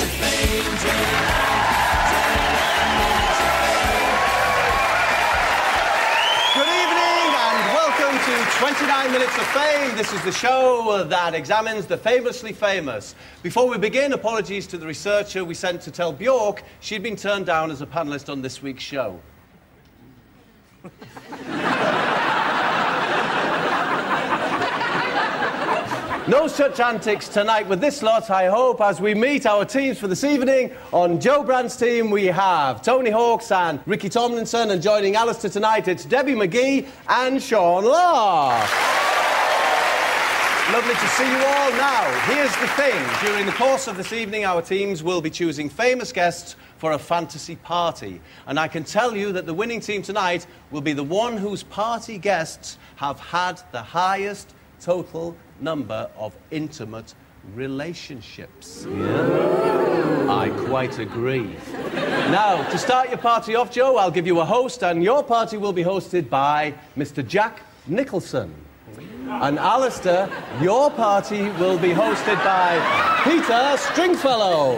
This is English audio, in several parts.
29 minutes of fame, 29. Good evening and welcome to 29 Minutes of Fame. This is the show that examines the famously famous. Before we begin, apologies to the researcher we sent to tell Bjork she'd been turned down as a panelist on this week's show. No such antics tonight with this lot, I hope, as we meet our teams for this evening. On Jo Brand's team, we have Tony Hawks and Ricky Tomlinson, and joining Alistair tonight, it's Debbie McGee and Sean Lock. Lovely to see you all. Now, here's the thing. During the course of this evening, our teams will be choosing famous guests for a fantasy party. And I can tell you that the winning team tonight will be the one whose party guests have had the highest total number of intimate relationships. I quite agree. Now, to start your party off, Jo, I'll give you a host, and your party will be hosted by Mr. Jack Nicholson. And Alistair, your party will be hosted by Peter Stringfellow.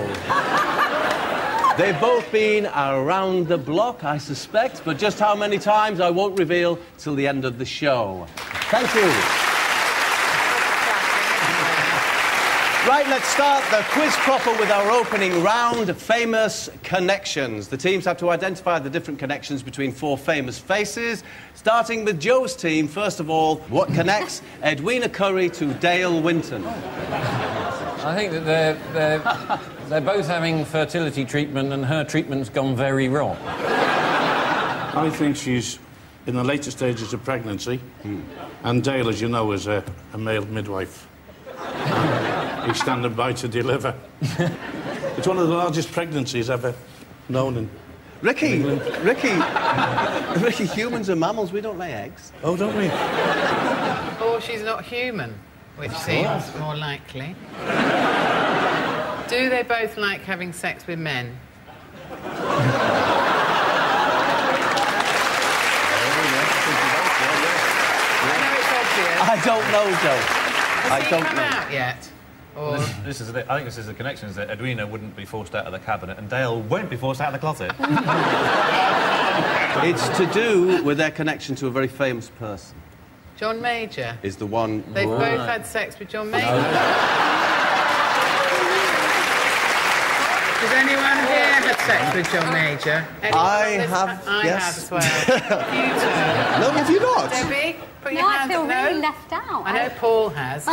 They've both been around the block, I suspect, but just how many times I won't reveal till the end of the show. Thank you. Right, let's start the quiz proper with our opening round famous connections. The teams have to identify the different connections between four famous faces. Starting with Jo's team, first of all, what connects Edwina Currie to Dale Winton? I think that they're, they're, they're both having fertility treatment and her treatment's gone very wrong. I think she's in the later stages of pregnancy. Hmm. And Dale, as you know, is a, a male midwife. He's standing by to deliver. it's one of the largest pregnancies ever known in. Ricky, Ricky, Ricky, humans are mammals, we don't lay eggs. Oh, don't we? Or she's not human, which seems more likely. Do they both like having sex with men? I know it's obvious. I don't know, Jo. Has I he don't come know. out yet? Or This is the, I think this is the connection is that Edwina wouldn't be forced out of the cabinet and Dale won't be forced out of the closet. It's to do with their connection to a very famous person, John Major? is the one. They've both had sex with John Major. Oh. Has anyone here had sex with John Major? Anyone I on this- have, I yes. have as well. you two. No, have you not? Debbie, put your No, I hands feel up. really No? left out. I know Paul has. Oh,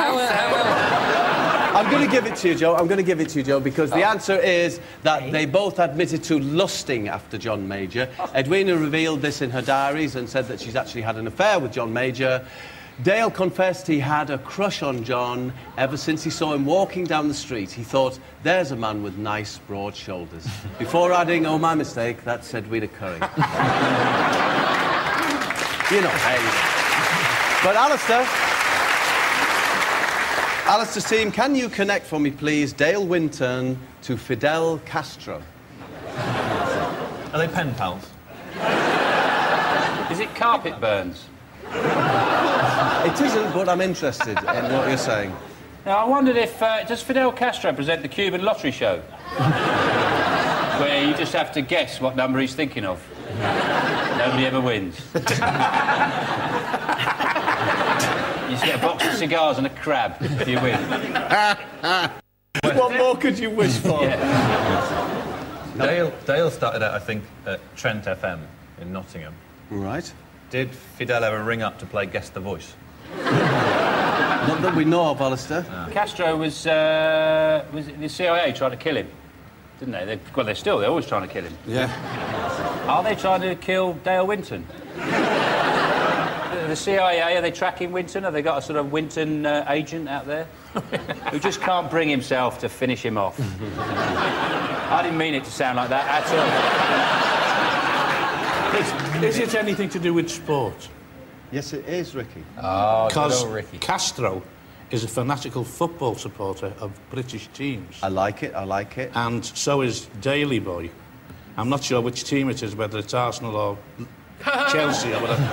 I'm going to give it to you, Jo. I'm going to give it to you, Jo, because the oh. answer is that they both admitted to lusting after John Major. Oh. Edwina revealed this in her diaries and said that she's actually had an affair with John Major. Dale confessed he had a crush on John ever since he saw him walking down the street. He thought, there's a man with nice, broad shoulders. Before adding, oh, my mistake, that's Edwina Currie. you know, hey. But Alistair, Alistair's team, can you connect for me, please, Dale Winton to Fidel Castro? Are they pen pals? Is it carpet burns? It isn't, but I'm interested in what you're saying. Now, I wondered if. Uh, does Fidel Castro present the Cuban lottery show? Where you just have to guess what number he's thinking of. Nobody ever wins. you just get a box of cigars and a crab if you win. What more could you wish for? Dale, Dale started out, I think, at Trent FM in Nottingham. Right. Did Fidel ever ring up to play Guess the Voice? Not that we know of, Alistair. Castro was. Uh, was the CIA trying to kill him? Didn't they? they? Well, they're still. They're always trying to kill him. Yeah. Are they trying to kill Dale Winton? the CIA, are they tracking Winton? Have they got a sort of Winton uh, agent out there who just can't bring himself to finish him off? I didn't mean it to sound like that at all. Is, is it anything to do with sport? Yes, it is, Ricky. Oh, Because Ricky. Castro is a fanatical football supporter of British teams. I like it, I like it. And so is Daily Boy. I'm not sure which team it is, whether it's Arsenal or Chelsea or whatever.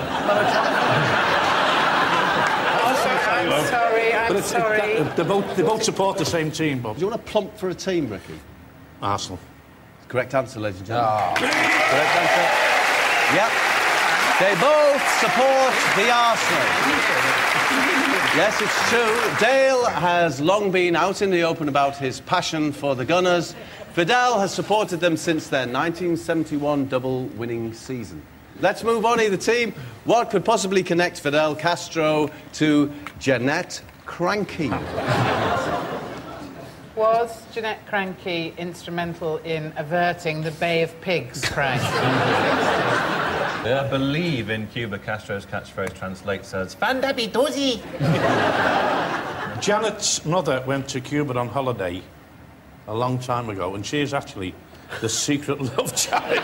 I'm sorry, I'm But it's, sorry. it- they, both, they both support the same team, Bob. Do you want to plump for a team, Ricky? Arsenal. Correct answer, ladies and gentlemen. Ah. Correct answer. Yep. They both support the Arsenal. Yes, it's true. Dale has long been out in the open about his passion for the Gunners. Fidel has supported them since their 1971 double winning season. Let's move on, either team. What could possibly connect Fidel Castro to Janette Krankie? Was Janette Krankie instrumental in averting the Bay of Pigs crisis? I believe in Cuba Castro's catchphrase translates as Fandabi Dozy. Janet's mother went to Cuba on holiday a long time ago, and she is actually the secret love child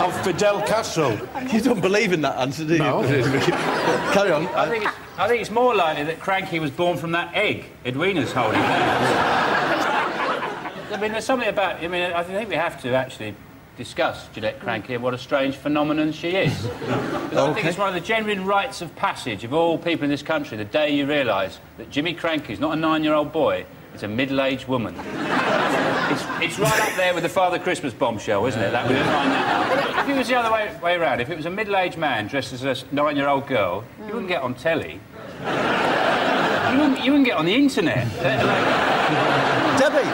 of Fidel Castro. You don't believe in that answer, do you? No. Carry on. I think, it's, I think it's more likely that Krankie was born from that egg Edwina's holding. I mean, there's something about. I mean, I think we have to actually discuss Janette Krankie and what a strange phenomenon she is. 'Cause I think it's one of the genuine rites of passage of all people in this country. The day you realise that Jimmy Krankie is not a nine-year-old boy; it's a middle-aged woman. It's, it's right up there with the Father Christmas bombshell, isn't it? That we find that. If it was the other way, way around, if it was a middle-aged man dressed as a nine-year-old girl, you wouldn't get on telly. Mm. You wouldn't, you wouldn't get on the internet. Debbie,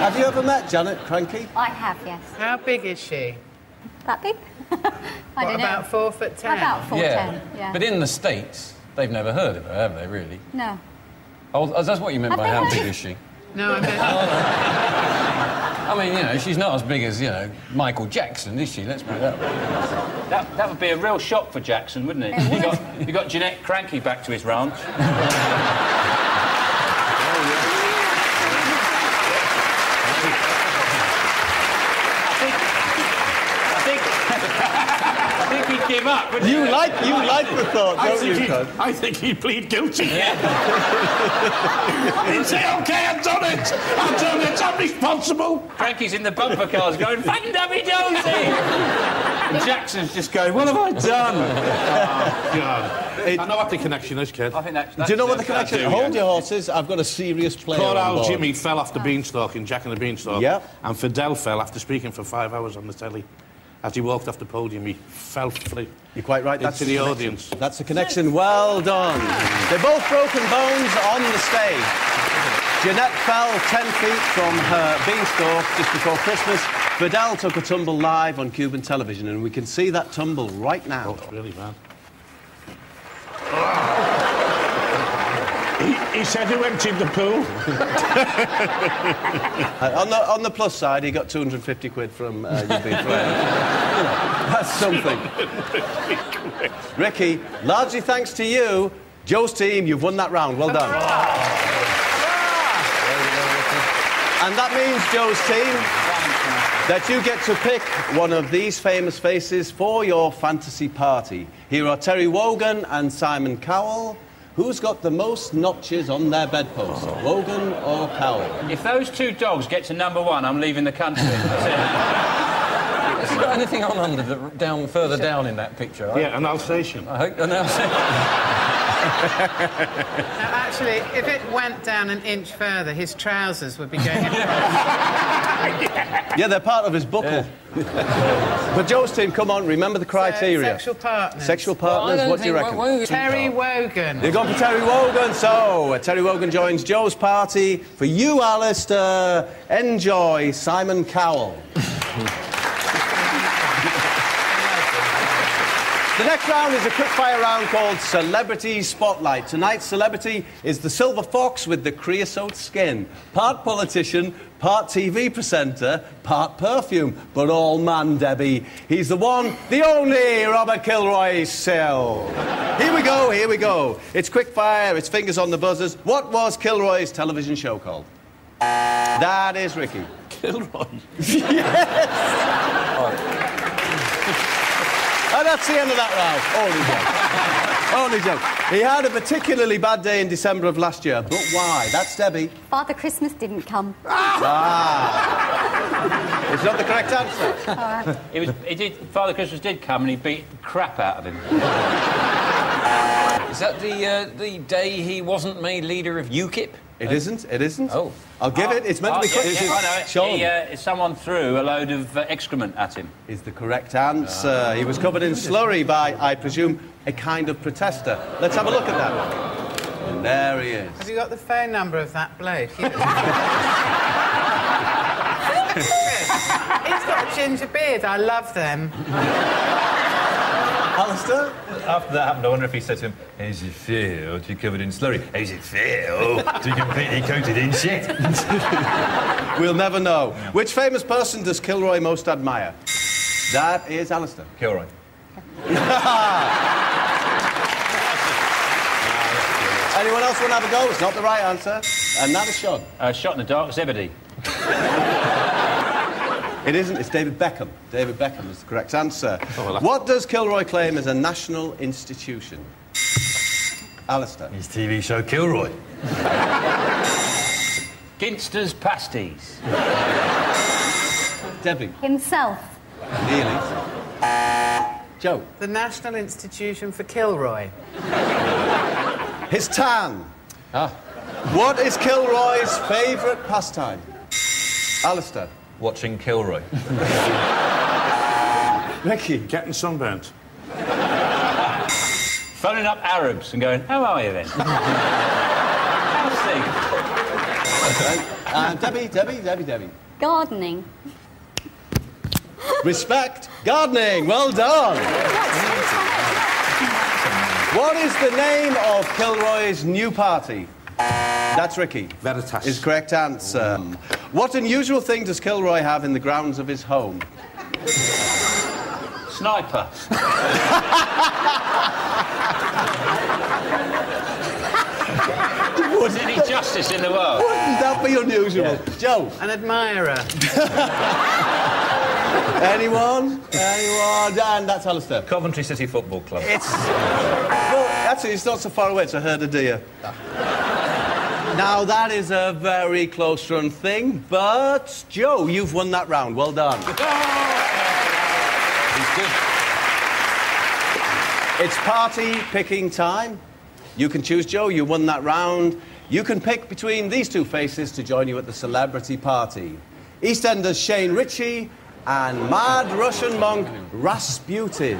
have you ever met Janet Krankie? I have, yes. How big is she? That big? I What, don't know. about four foot ten? About 4'10", Yeah. yeah. But in the States, they've never heard of her, have they, really? No. Oh, oh that's what you meant Have by how heard big is she? No, I mean, I mean, you know, she's not as big as, you know, Michael Jackson, is she? Let's put it that way. That, that would be a real shock for Jackson, wouldn't it? It You got, you got Janette Krankie back to his ranch. I think, I think he'd give up, wouldn't You he? like you like the thought, I don't think, you, he'd, I think he'd plead guilty. He'd say, OK, I've done it. I've done it. I'm responsible. Krankie's in the bumper cars going, fucking dummy dozy! and Jackson's just going, what have I done? Oh, God. I know what the connection is, kid. I think that's, Do you know what the that's- connection? do, Hold yeah. your horses. I've got a serious player Poor on old. Jimmy fell off the beanstalk in Jack and the Beanstalk. Yep. And Fidel fell after speaking for five hours on the telly. As he walked off the podium, he fell fl- You're quite right. That's the connection. audience. That's the connection. Well done. They're both broken bones on the stage. Janette fell 10 feet from her beanstalk just before Christmas. Fidel took a tumble live on Cuban television, and we can see that tumble right now. Oh, it's really bad. He, he said who emptied the pool. Uh, on, the, on the plus side, he got 250 quid from uh, UB Friends. You That's something. Ricky, largely thanks to you, Jo's team, you've won that round. Well done. And that means, Jo's team, that you get to pick one of these famous faces for your fantasy party. Here are Terry Wogan and Simon Cowell. Who's got the most notches on their bedpost, oh. Wogan or Cowell? If those two dogs get to number one, I'm leaving the country. That's Has he got anything on under the, down further down in that picture? I, Yeah, an Alsatian. I hope. And I'll say, now, actually, if it went down an inch further, his trousers would be going in. Yeah, they're part of his buckle. but Jo's team, come on, remember the criteria. Sexual partners. Sexual partners, don't what do you think- reckon? why- why- Terry Wogan. You're going for Terry Wogan, so uh, Terry Wogan joins Jo's party. For you, Alistair, enjoy Simon Cowell. The next round is a quick fire round called Celebrity Spotlight. Tonight's celebrity is the silver fox with the creosote skin. Part politician, part TV presenter, part perfume, but all man, Debbie. He's the one, the only Robert Kilroy Silk. Here we go, here we go. It's quick fire, it's fingers on the buzzers. What was Kilroy's television show called? That is Ricky. Kilroy. And that's the end of that round. Only joke. Only joke. He had a particularly bad day in December of last year. But why? That's Debbie. Father Christmas didn't come. Ah! It's not the correct answer. It was, it did, Father Christmas did come and he beat the crap out of him. Is that the, uh, the day he wasn't made leader of UKIP? It isn't. It isn't. Oh. I'll give it. It's meant to be Oh, quick. yeah, This yeah, I know it. Sean He, uh, someone threw a load of uh, excrement at him. is the correct answer. He was covered in slurry by, I presume, a kind of protester. Let's have a look at that. And there he is. Have you got the phone number of that bloke? He's got a ginger beard. I love them. Alistair? After that happened, I wonder if he said to him, How's it feel to be covered in slurry? How's it feel to be completely coated in shit? We'll never know. Which famous person does Kilroy most admire? That is Alistair. Kilroy. Anyone else want to have a go? It's not the right answer. And that is Sean. Uh, shot in the dark, Zebedee. It isn't. It's David Beckham. David Beckham is the correct answer. Oh, well, what does Kilroy claim as a national institution? Alistair. His TV show Kilroy. Ginster's pasties. Debbie. Himself. Nearly. Jo. The National Institution for Kilroy. His tan. Ah. What is Kilroy's favourite pastime? Alistair. Watching Kilroy. Ricky. Getting sunburnt. Phoning up Arabs and going, how are you then? How's things? Uh, Debbie, Debbie, Debbie, Debbie. Gardening. Respect. Gardening. Well done. What is the name of Kilroy's new party? That's Ricky. Veritas. Is correct answer. Mm. What unusual thing does Kilroy have in the grounds of his home? Sniper. Was any justice in the world? Wouldn't that be unusual? Jo. An admirer. Anyone? Anyone? Dan, that's Alistair. Coventry City Football Club. It's. Well, actually, it's not so far away. It's a herd of deer. Ah. Now, that is a very close run thing, but Jo, you've won that round. Well done. It's party picking time. You can choose Jo, you won that round. You can pick between these two faces to join you at the celebrity party. EastEnders Shane Richie and mad Russian monk Rasputin.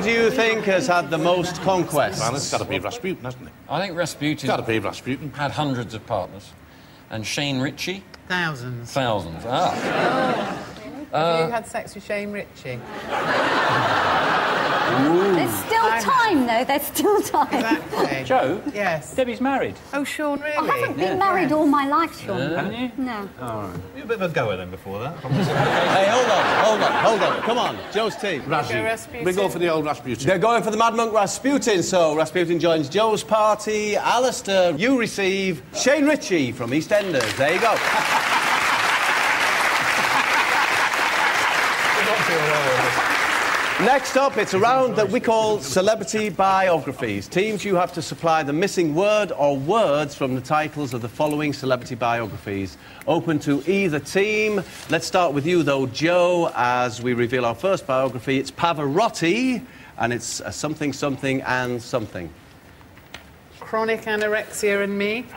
Who do you think has had the most conquests? Well, it's got to be Rasputin, hasn't it? I think Rasputin Got to be Rasputin. had hundreds of partners. And Shane Richie, Thousands. thousands. Ah. Have you had sex with Shane Richie? There's still I'm- time, though. There's still time. Exactly. Jo? Yes. Debbie's married. Oh, Sean, really? I haven't been married all my life, Sean. Haven't you? No. You a bit of a goer then before that. Hey, hold on, hold on, hold on. Come on, Jo's team. Go Razzie. Rasputin. We go for the old Rasputin. They're going for the Mad Monk Rasputin, so Rasputin joins Jo's party. Alistair, you receive Shane Richie from EastEnders. There you go. Next up, it's a round that we call Celebrity Biographies. Teams, you have to supply the missing word or words from the titles of the following celebrity biographies. Open to either team. Let's start with you, though, Jo, as we reveal our first biography. It's Pavarotti, and it's uh, something, something, and something. Chronic anorexia and me.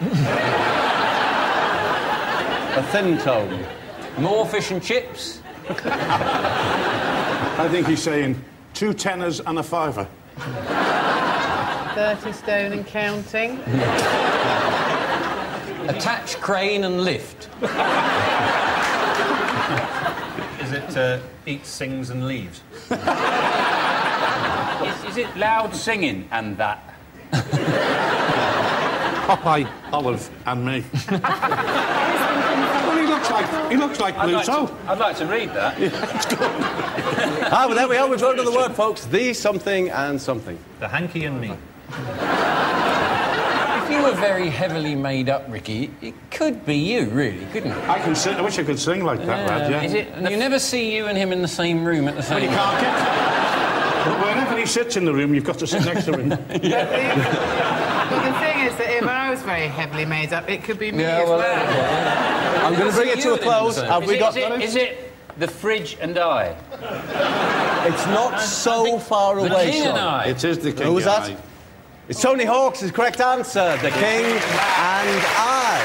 A thin tone. More fish and chips. I think he's saying two tenors and a fiver. 30 stone and counting. Attach crane and lift. Is it uh, eats, sings, and leaves? Is, is it loud singing and that? Popeye, Olive, and me. well, he looks like he looks like I'd like, to, I'd like to read that. Ah, well, there we are. We've got another word, folks. The something and something. The hanky and me. If you were very heavily made up, Ricky, it could be you, really, couldn't it? I can sing. I wish I could sing like that, lad. Yeah. Is it? And you never see you and him in the same room at the Well, same you can't get. But whenever he sits in the room, you've got to sit next to him. But the thing is that if I was very heavily made up, it could be me Yeah, as well, well. I'm going to bring it to a close. Have Is we it, got is, it, is it the fridge and I? It's not so far away, The away, king and I. It is the king. Who was that? eye. It's Tony Hawk's his correct answer. The King and I.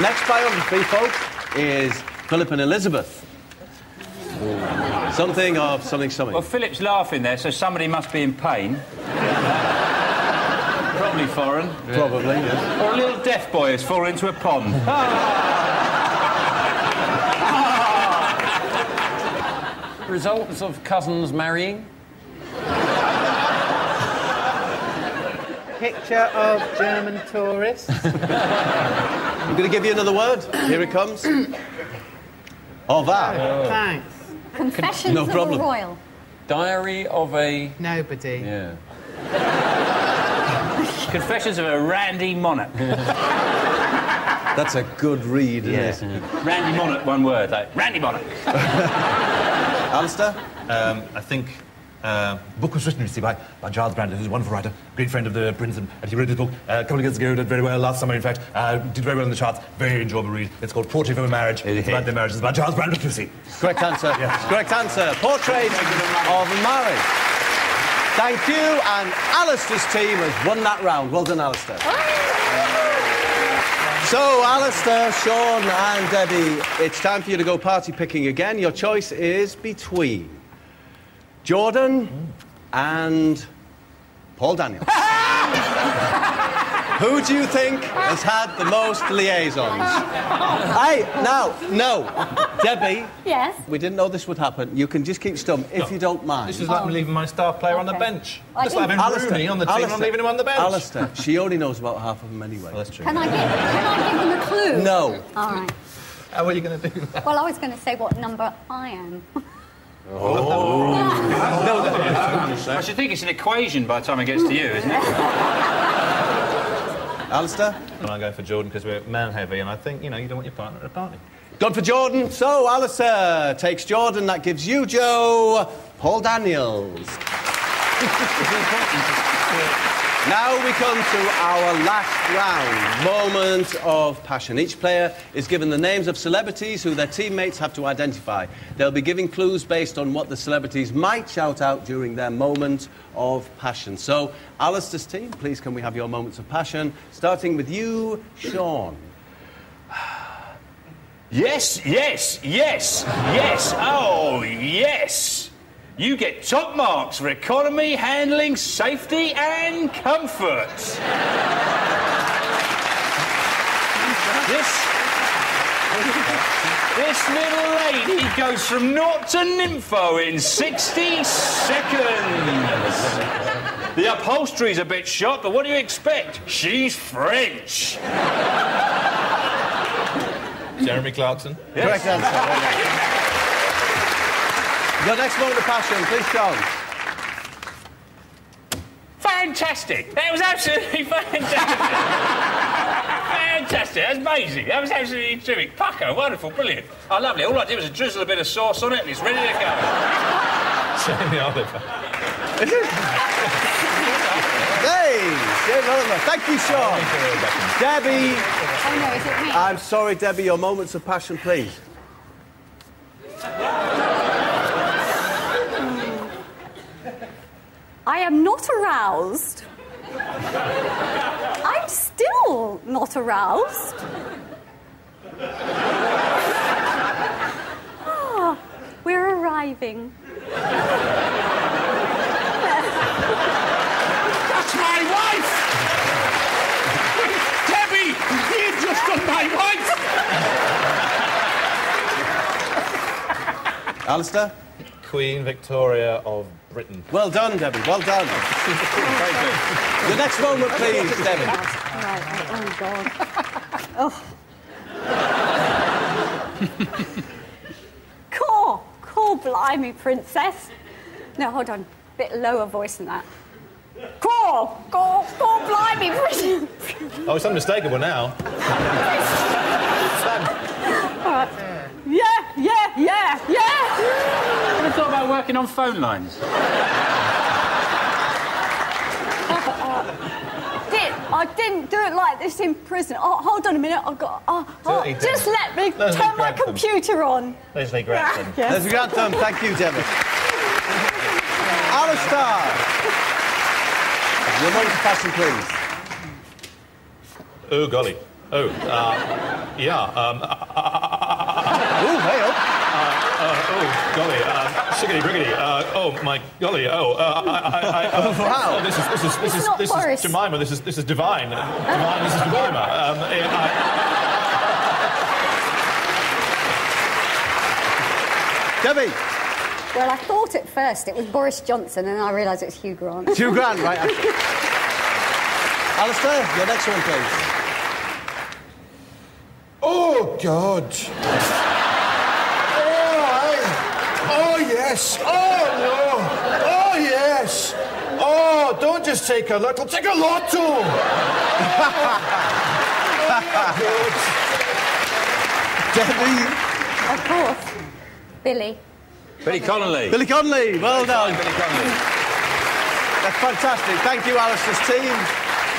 Next biography, folks, is Philip and Elizabeth. Something of something something. Well, Philip's laughing there, so somebody must be in pain. Probably foreign. Probably, yes. Or a little deaf boy has fallen into a pond. Results of cousins marrying? Picture of German tourists. I'm going to give you another word. Here it comes. Of that. Thanks. Confessions No of problem. a royal. Diary of a. Nobody. Yeah. Confessions of a Randy Monarch. That's a good read, isn't it? Randy Monarch, one word. Like, Randy Monarch. Alistair? Um, I think uh, book was written, you see, by, by Gyles Brandreth, who's a wonderful writer, great friend of the Prince, and, and he wrote this book uh, a couple of years ago, did very well last summer, in fact, uh, did very well in the charts, very enjoyable read. It's called Portrait of a Marriage. It's about their marriage. It's about Gyles Brandreth, you see. Correct answer. Correct answer. Portrait of a marriage. Thank you, and Alistair's team has won that round. Well done, Alistair. So, Alistair, Sean, and Debbie, it's time for you to go party picking again. Your choice is between Jordan and Paul Daniels. Who do you think has had the most liaisons? Hey, now, no. Debbie, Yes. we didn't know this would happen. You can just keep stum if you don't mind. This is like me leaving my star player on the bench. I Just like didn't- having Rooney on the team, I'm leaving him on the bench. Alistair, she only knows about half of them anyway. Well, that's true. Can I give, can I give them a clue? No. All right. How are you going to do that? Well, I was going to say what number I am. Oh. I should think it's an equation by the time it gets to you, isn't it? Alistair? And I'm going for Jordan because we're man heavy, and I think, you know, you don't want your partner at a party. Gone for Jordan. So, Alistair takes Jordan. That gives you, Jo, Paul Daniels. Now we come to our last round, moment of passion. Each player is given the names of celebrities who their teammates have to identify. They'll be giving clues based on what the celebrities might shout out during their moment of passion. So, Alistair's team, please can we have your moments of passion, starting with you, Sean. Yes, yes, yes, yes. Oh, yes. You get top marks for economy, handling, safety, and comfort. this. This little lady goes from naught to nympho in 60 seconds. The upholstery's a bit shot, but what do you expect? She's French. Jeremy Clarkson. Correct answer. Well done. Your next moment of passion, please, Sean. Fantastic! That was absolutely fantastic! fantastic! That's amazing! That was absolutely terrific. Paco, wonderful, brilliant. Oh, lovely. All I did was drizzle a bit of sauce on it and it's ready to go. Jamie Oliver. Hey, Dave Oliver. Thank you, Sean. Debbie, Oh no, is it me? I'm sorry, Debbie, your moments of passion, please. I am not aroused. I'm still not aroused. Ah, we're arriving. That's my wife! Debbie! You've just done my wife! Alistair? Queen Victoria of Britain. Well done, Debbie. Well done. Very good. The next moment, please, Debbie. Right, oh, oh God. oh. Core, core, blimey, princess. No, hold on. a Bit lower voice than that. Core, core, core, blimey, princess. Oh, it's unmistakable now. Yeah, yeah, yeah, yeah. Ever thought about working on phone lines? I didn't do it like this in prison. Oh, hold on a minute. I've got. Oh, oh, just let me Leslie turn my Grantham. computer on. Leslie Grantham. Yes. Leslie Grantham, thank you, Debbie. Alistair. Your moment of passion, please. Oh, golly. Oh, uh, yeah. Um, Ooh, hey up. uh, oh, golly. Shiggity briggity. Uh, oh, my golly. Oh, uh, I, I, I, uh, Wow. oh, this is this is this It's is this Boris. is Jemima. This is this is divine. Divine. This is Jemima. Um, eh, I, Debbie. Well, I thought at first it was Boris Johnson, and I realised it was Hugh Grant. Two grand, right? Alistair, your next one, please. Oh, God. Oh, I- oh, yes. Oh, no. Oh, yes. Oh, don't just take a little, take a lot too. Debbie. Of course. Billy. Billy Connolly. Billy Connolly, well done. Billy Connolly. That's fantastic. Thank you, Alistair's team.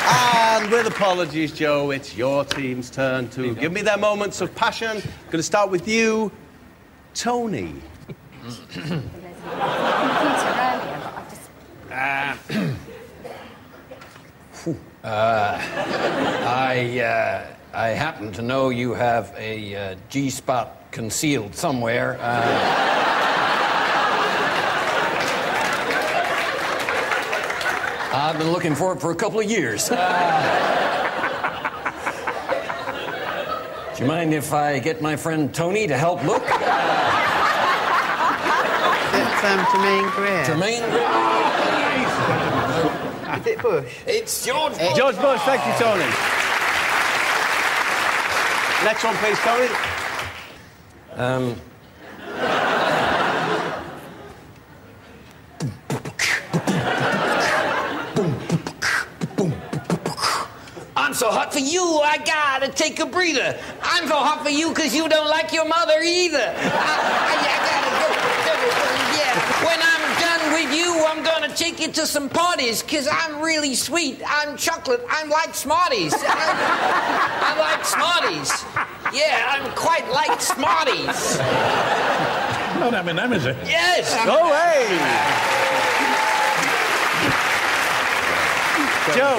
And with apologies, Jo, it's your team's turn to give me their moments of passion. I'm Going to start with you, Tony. Earlier, I uh, I happen to know you have a uh, G spot concealed somewhere. Uh, I've been looking for it for a couple of years. Uh, do you mind if I get my friend Tony to help look? It's um, Germaine Greer. Germaine? Is it Bush? It's George. George Bush, thank you, Tony. Next one, please, Tony. Um, I'm so hot for you, I gotta take a breather. I'm so hot for you because you don't like your mother either. I, I, I gotta go, go, yeah. When I'm done with you, I'm gonna take you to some parties because I'm really sweet. I'm chocolate. I'm like Smarties. I'm, I'm like Smarties. Yeah, I'm quite like Smarties. not Eminem, is it? Yes. Go away. Jo,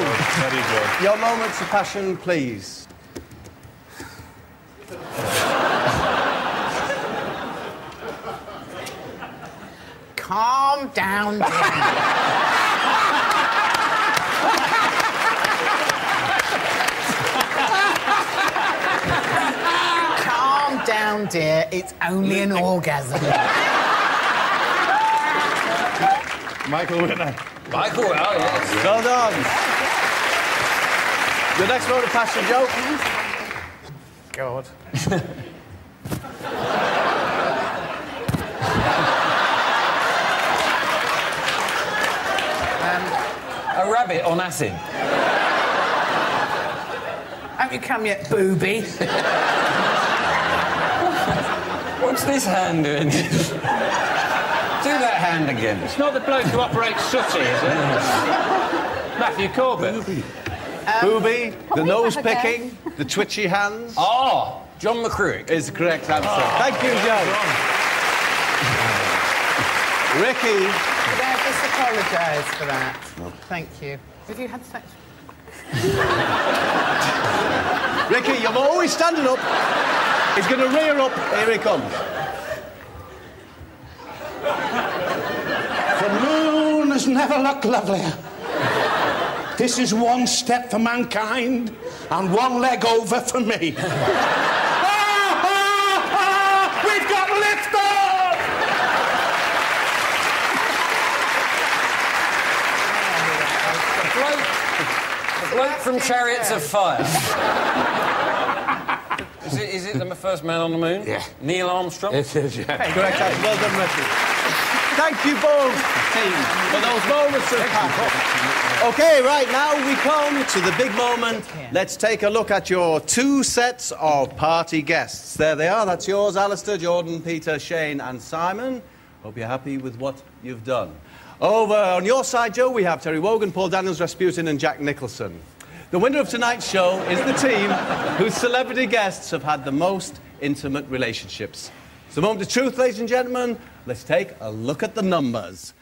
your moments of passion, please. Calm down, dear. Calm down, dear. It's only an orgasm. Michael Winner. Michael, oh yes. Well done. Your next moment of passion, Jo. God. A rabbit on acid. Haven't you come yet, booby? What's this hand doing? Do that hand again. It's not the bloke who operates Sooty, is it? Matthew Corbett. Booby, the Can we nose have a picking, the twitchy hands Oh, John McCririck. is the correct answer. Ah. Thank you, Jo. Ricky, Could I just apologise for that? Thank you. Have you had sex? Ricky, you're always standing up. He's going to rear up. Here he comes. The moon has never looked lovelier. This is one step for mankind and one leg over for me. Ah, ah, ah, We've got liftoff! From Chariots of Fire. is, it, is it the first man on the moon? Yeah. Neil Armstrong? It is, yeah. Correct answer. Well done, Ricky. Thank you both, teams, for those moments of passion. Okay, right now we come to the big moment. Let's take a look at your two sets of party guests. There they are. That's yours, Alistair, Jordan, Peter, Shane, and Simon. Hope you're happy with what you've done. Over on your side, Jo, we have Terry Wogan, Paul Daniels, Rasputin, and Jack Nicholson. The winner of tonight's show is the team whose celebrity guests have had the most intimate relationships. It's the moment of truth, ladies and gentlemen. Let's take a look at the numbers.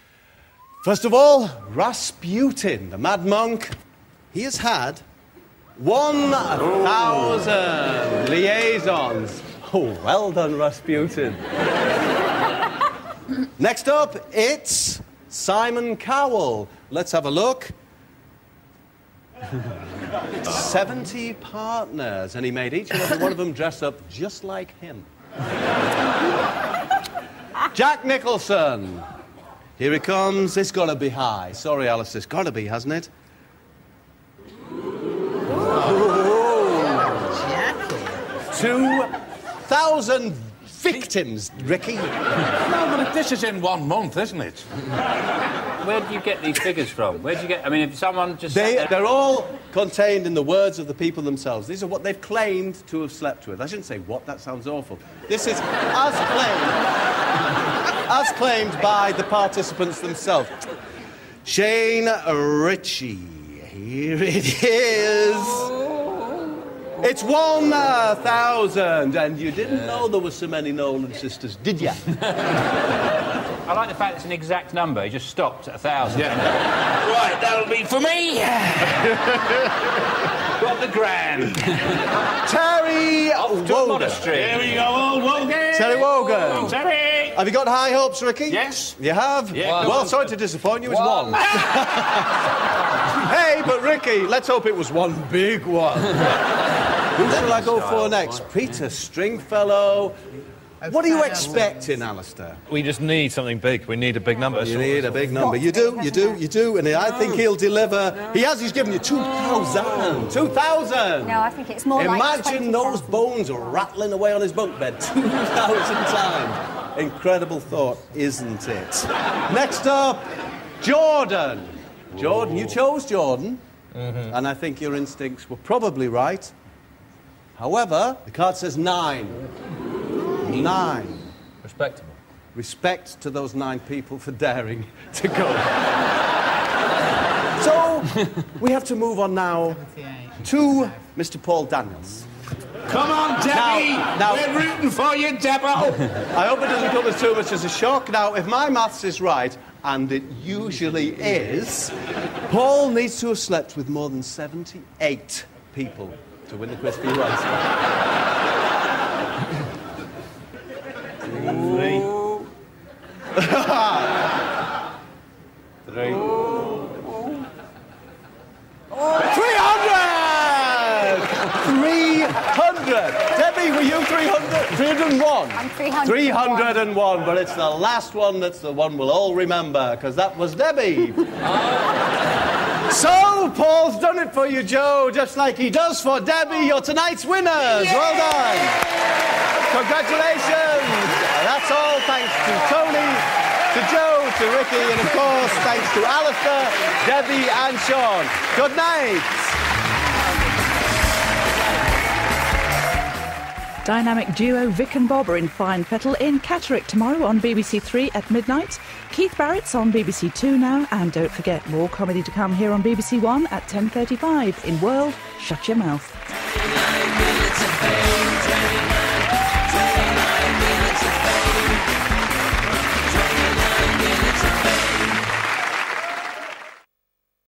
First of all, Rasputin, the mad monk. He has had 1,000 liaisons. Oh, well done, Rasputin. Next up, it's Simon Cowell. Let's have a look. 70 partners, and he made each and every one of them dress up just like him. Jack Nicholson. Here he comes. It's got to be high. Sorry, Alice, it's got to be, hasn't it? Two thousand victims, Ricky. No, but this is in one month, isn't it? Where do you get these figures from? Where do you get... I mean, if someone just... They, They're all contained in the words of the people themselves. These are what they've claimed to have slept with. I shouldn't say what, that sounds awful. This is as claimed, as claimed by the participants themselves. Shane Richie. Here it is. It's 1,000, uh, and you didn't know there were so many Nolan sisters, did you? I like the fact it's an exact number. He just stopped at a thousand. Right, that'll be for me. Got the grand. Terry To a Wogan. monastery. Here we go, old Wogan. Terry Wogan. Terry. Have you got high hopes, Ricky? Yes. You have? Yeah. Well, sorry to disappoint you, it's one. hey, but Ricky, let's hope it was one big one. Who shall I go for next? Peter Stringfellow. What are you expecting, Alistair? We just need something big. We need a big number. You need a big number. You do, you do, you do. And I think he'll deliver. He has, he's given you 2,000. 2,000! No, I think it's more Imagine 20,000. those bones rattling away on his bunk bed 2,000 times. Incredible thought, isn't it? Next up, Jordan. Jordan, you chose Jordan, mm-hmm. and I think your instincts were probably right. However, the card says nine. Nine. Respectable. Respect to those nine people for daring to go. so, we have to move on now to Mr. Paul Daniels. Come on, Debbie. Now- now- We're rooting for you, Debo. I hope it doesn't come as too much as a shock. Now, if my maths is right, and it usually is, Paul needs to have slept with more than 78 people to win the quiz for you right. Three. 300! 300! Debbie, were you 300? 301? I'm 301. 301, but it's the last one that's the one we'll all remember, because that was Debbie. so, Paul's done it for you, Jo, just like he does for Debbie. You're tonight's winners. Well done. Congratulations. That's all thanks to Tony, to Jo, to Ricky, and of course, thanks to Alistair, Debbie, and Sean. Good night. Dynamic duo Vic and Bob are in Fine Fettle in Catterick tomorrow on BBC Three at midnight. Keith Barret's on BBC Two now, and don't forget more comedy to come here on BBC One at 10:35 in World. Shut your mouth.